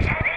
Yeah.